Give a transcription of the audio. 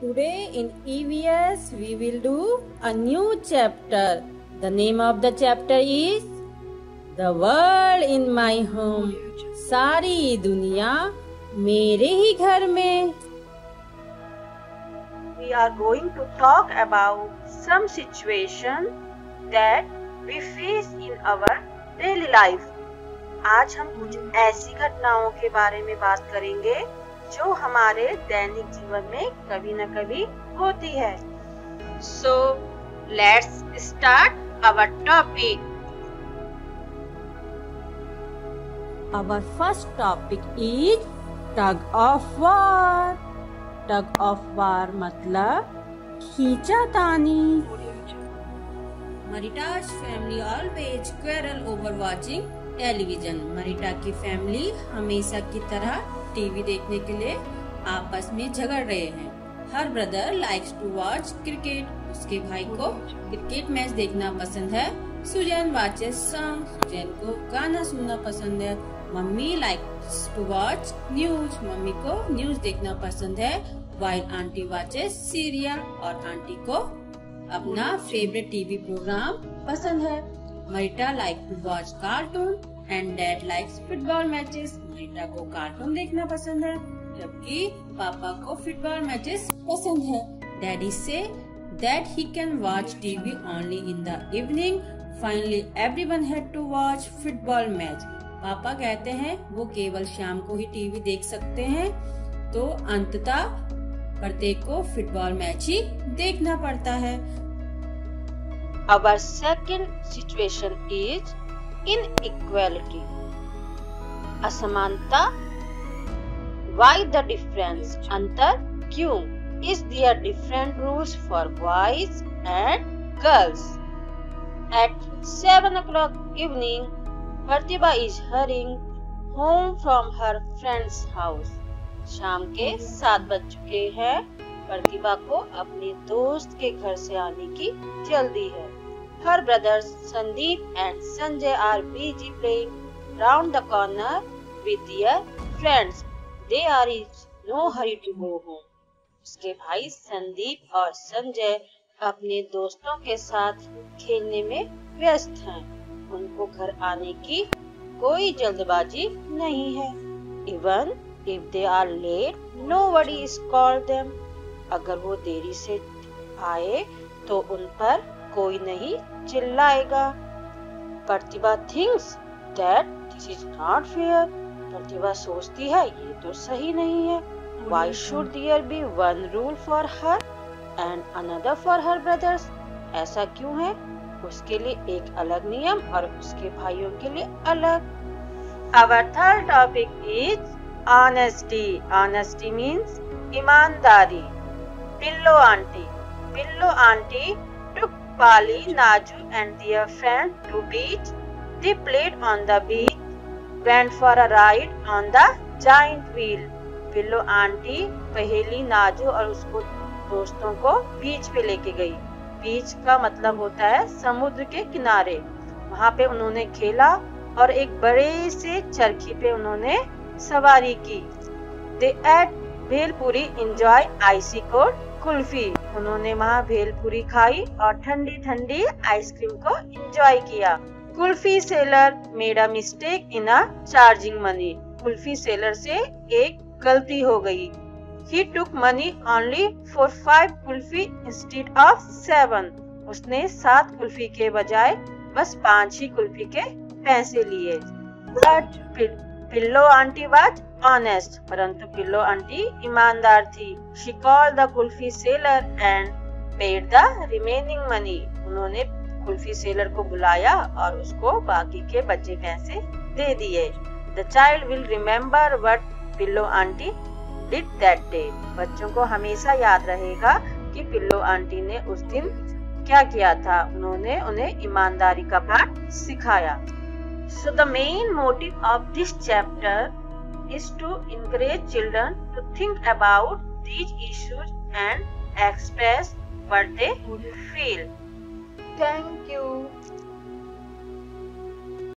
Today in EVS we will do a new chapter. The name of the chapter is The World in My Home. सारी दुनिया मेरे ही घर में we are going to talk about some situation that we face in our daily life आज हम कुछ ऐसी घटनाओं के बारे में बात करेंगे जो हमारे दैनिक जीवन में कभी न कभी होती है। So let's start our topic our first topic is tug of war tug of war मतलब खींचा तानी। Marita's family always quarrel over watching television Marita की फैमिली हमेशा की तरह टीवी देखने के लिए आपस में झगड़ रहे हैं। Her brother likes to watch cricket उसके भाई को क्रिकेट मैच देखना पसंद है। सुजैन वाचेस सॉन्ग सुजैन को गाना सुनना पसंद है। Mummy likes to watch news mummy को न्यूज़ देखना पसंद है। वाइल आंटी वाचेस सीरियल और आंटी को अपना फेवरेट टीवी प्रोग्राम पसंद है। Marita like to watch cartoon and dad likes football matches Marita को कार्टून देखना पसंद है, जबकि पापा को फुटबॉल मैचेस पसंद है। Daddy say that he can watch TV only in the evening finally everyone had to watch football match पापा कहते हैं, वो केवल शाम को ही टीवी देख सकते हैं। तो अंततः प्रत्येक को फुटबॉल मैच ही देखना पड़ता है। Our second situation is inequality असमानता वाई द डिफरेंस अंतर क्यों is there different rules for boys and girls at seven o'clock evening Pratibha is hurrying home from her friends house शाम के सात बज चुके हैं। प्रतिभा को अपने दोस्त के घर से आने की जल्दी है। Her brothers Sandeep and Sanjay are busy playing round the corner with their friends. They are in no hurry to go home. उसके भाई संदीप और संजय अपने दोस्तों के साथ खेलने में व्यस्त हैं। उनको घर आने की कोई जल्दबाजी नहीं है even if they are late nobody is call them अगर वो देरी से आए तो उन पर कोई नहीं चिल्लाएगा। Pratibha thinks that this is not fair Pratibha सोचती है ये तो सही नहीं है। Why should there be one rule for her and another for her brothers ऐसा क्यों है? उसके लिए एक अलग नियम और उसके भाइयों के लिए अलग। Our third topic is honesty honesty means ईमानदारी। Pillo aunty. Pillo aunty Pali, Naju and their friend to beach. They played on the beach, went for a ride on the giant wheel. Pillo aunty Pali Naju और उसको दोस्तों को बीच पे लेके गई बीच का मतलब होता है समुद्र के किनारे वहाँ पे उन्होंने खेला और एक बड़े से चरखी पे उन्होंने सवारी की they ate bhelpuri enjoy icy cold kulfi उन्होंने वहाँ भेलपुरी खाई और ठंडी ठंडी आइसक्रीम को एंजॉय किया। Kulfi seller made a mistake in a charging money kulfi seller से एक गलती हो गई। He took money only for five kulfi instead of seven उसने सात कुल्फी के बजाय बस पाँच ही कुल्फी के पैसे लिए। But Pillo aunty was honest परंतु पिल्लो आंटी ईमानदार थी। She call the kulfi seller and paid the remaining money उन्होंने कुल्फी सेलर को बुलाया और उसको बाकी के बचे पैसे दे दिए। The child will remember what Pillo aunty did that day बच्चों को हमेशा याद रहेगा कि पिल्लो आंटी ने उस दिन क्या किया था। उन्होंने उन्हें ईमानदारी का पाठ सिखाया। So the main motive of this chapter is to encourage children to think about these issues and express what they feel. Thank you.